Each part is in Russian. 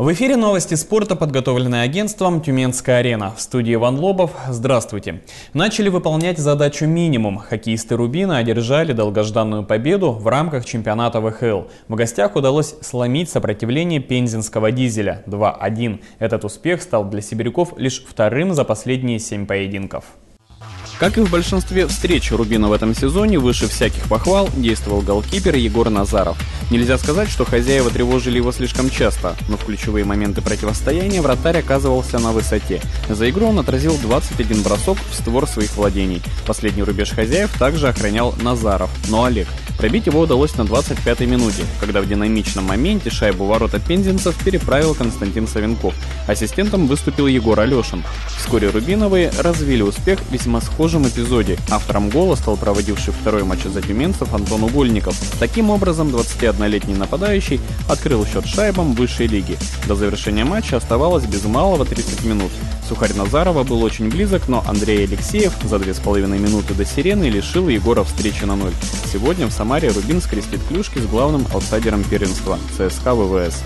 В эфире новости спорта, подготовленные агентством «Тюменская арена». В студии Иван Лобов. Здравствуйте. Начали выполнять задачу минимум. Хоккеисты «Рубина» одержали долгожданную победу в рамках чемпионата ВХЛ. В гостях удалось сломить сопротивление пензенского «Дизеля» 2-1. Этот успех стал для сибиряков лишь вторым за последние семь поединков. Как и в большинстве встреч Рубина в этом сезоне, выше всяких похвал действовал голкипер Егор Назаров. Нельзя сказать, что хозяева тревожили его слишком часто, но в ключевые моменты противостояния вратарь оказывался на высоте. За игру он отразил 21 бросок в створ своих владений. Последний рубеж хозяев также охранял Назаров, но Олег. Пробить его удалось на 25-й минуте, когда в динамичном моменте шайбу ворота пензенцев переправил Константин Савенков. Ассистентом выступил Егор Алешин. Вскоре Рубиновые развили успех весьма схожем эпизоде. Автором гола стал проводивший второй матч за тюменцев Антон Угольников. Таким образом, 21-летний нападающий открыл счет шайбам высшей лиги. До завершения матча оставалось без малого 30 минут. Сухарь Назарова был очень близок, но Андрей Алексеев за 2,5 минуты до сирены лишил Егора встречи на ноль. Сегодня в Самаре Рубин скрестит клюшки с главным аутсайдером первенства – ЦСКА ВВС.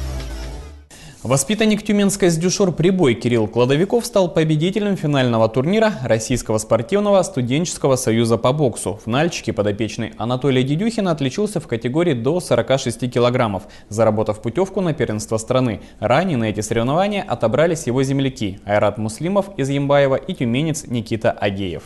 Воспитанник Тюменской сдюшор «Прибой» Кирилл Кладовиков стал победителем финального турнира Российского спортивного студенческого союза по боксу. В Нальчике подопечный Анатолий Дедюхин отличился в категории до 46 килограммов, заработав путевку на первенство страны. Ранее на эти соревнования отобрались его земляки Айрат Муслимов из Ямбаева и тюменец Никита Агеев.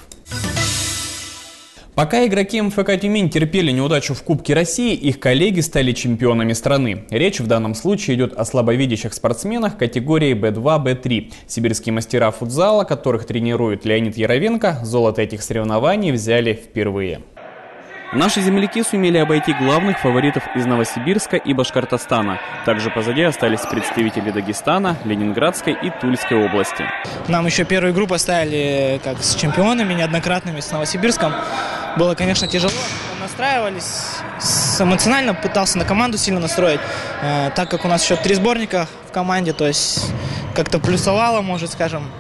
Пока игроки МФК Тюмень терпели неудачу в Кубке России, их коллеги стали чемпионами страны. Речь в данном случае идет о слабовидящих спортсменах категории B2, B3. Сибирские мастера футзала, которых тренирует Леонид Яровенко, золото этих соревнований взяли впервые. Наши земляки сумели обойти главных фаворитов из Новосибирска и Башкортостана. Также позади остались представители Дагестана, Ленинградской и Тульской области. Нам еще первую игру поставили как с чемпионами неоднократными, с Новосибирском. Было, конечно, тяжело. Настраивались, эмоционально пытался на команду сильно настроить, э, так как у нас еще три сборника в команде, то есть как-то плюсовало, может, скажем.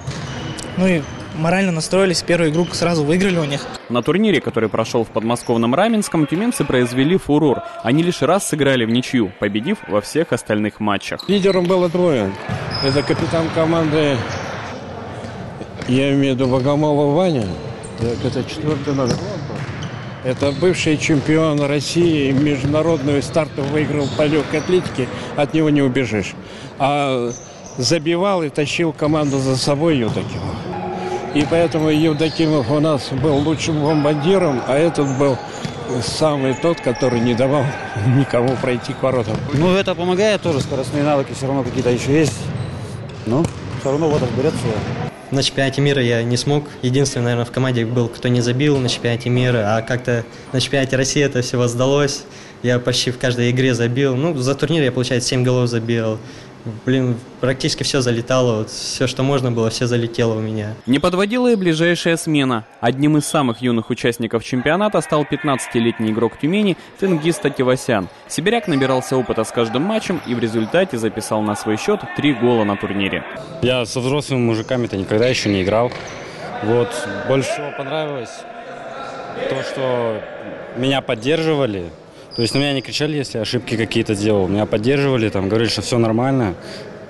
Ну и морально настроились, первую игру сразу выиграли у них. На турнире, который прошел в подмосковном Раменском, тюменцы произвели фурор. Они лишь раз сыграли в ничью, победив во всех остальных матчах. Лидером было двое. Это капитан команды, я имею в виду Богомолов Ваня. Это четвертый номер. Это бывший чемпион России, международную стартов выиграл по легкой атлетике, от него не убежишь. А забивал и тащил команду за собой Евдокимов. И поэтому Евдокимов у нас был лучшим бомбардиром, а этот был самый тот, который не давал никому пройти к воротам. Ну, это помогает тоже, скоростные навыки все равно какие-то еще есть. Ну, все равно вот разберется. На чемпионате мира я не смог. Единственный, наверное, в команде был, кто не забил на чемпионате мира. А как-то на чемпионате России это все воздалось. Я почти в каждой игре забил. Ну, за турнир я, получается, 7 голов забил. Блин, практически все залетало, вот все, что можно было, все залетело у меня. Не подводила и ближайшая смена. Одним из самых юных участников чемпионата стал 15-летний игрок Тюмени Тенгиз Тативасян. Сибиряк набирался опыта с каждым матчем и в результате записал на свой счет три гола на турнире. Я со взрослыми мужиками-то никогда еще не играл. Вот, больше всего понравилось то, что меня поддерживали, то есть на меня не кричали, если ошибки какие-то сделал. Меня поддерживали, там, говорили, что все нормально.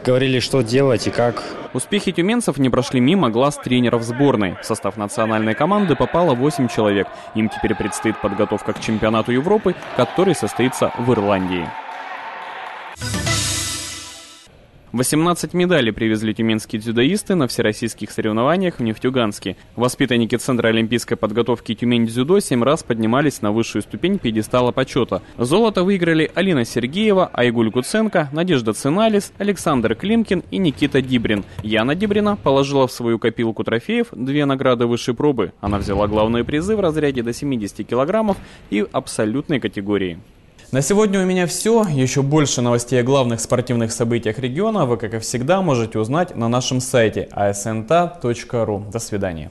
Говорили, что делать и как. Успехи тюменцев не прошли мимо глаз тренеров сборной. В состав национальной команды попало 8 человек. Им теперь предстоит подготовка к чемпионату Европы, который состоится в Ирландии. 18 медалей привезли тюменские дзюдоисты на всероссийских соревнованиях в Нефтьюганске. Воспитанники Центра олимпийской подготовки Тюмень-Дзюдо 7 раз поднимались на высшую ступень пьедестала почета. Золото выиграли Алина Сергеева, Айгуль Куценко, Надежда Циналис, Александр Климкин и Никита Дибрин. Яна Дибрина положила в свою копилку трофеев две награды высшей пробы. Она взяла главные призы в разряде до 70 килограммов и абсолютной категории. На сегодня у меня все. Еще больше новостей о главных спортивных событиях региона вы, как и всегда, можете узнать на нашем сайте asnta.ru. До свидания.